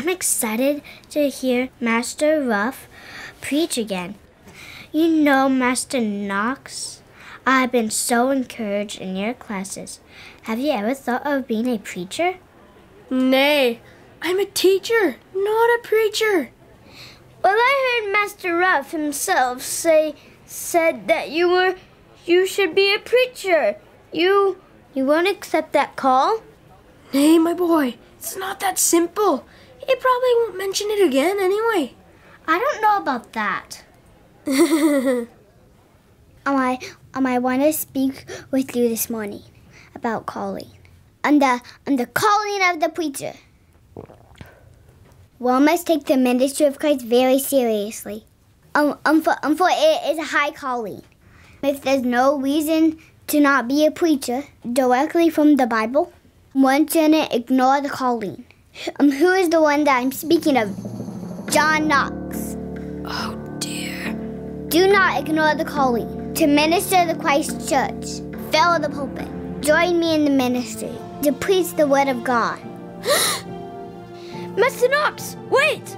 I'm excited to hear Master Rough preach again. You know, Master Knox, I've been so encouraged in your classes. Have you ever thought of being a preacher? Nay, I'm a teacher, not a preacher. Well, I heard Master Rough himself say said that you were you should be a preacher. You you won't accept that call? Nay, my boy, it's not that simple. He probably won't mention it again anyway. I don't know about that. um, I um, I want to speak with you this morning about calling. And the and the calling of the preacher. One must take the ministry of Christ very seriously. Um, um, for, um, for it is a high calling. If there's no reason to not be a preacher directly from the Bible, one shouldn't ignore the calling. Um, who is the one that I'm speaking of? John Knox. Oh dear. Do not ignore the calling to minister the Christ Church. Fill the pulpit. Join me in the ministry to preach the word of God. Mr. Knox, wait!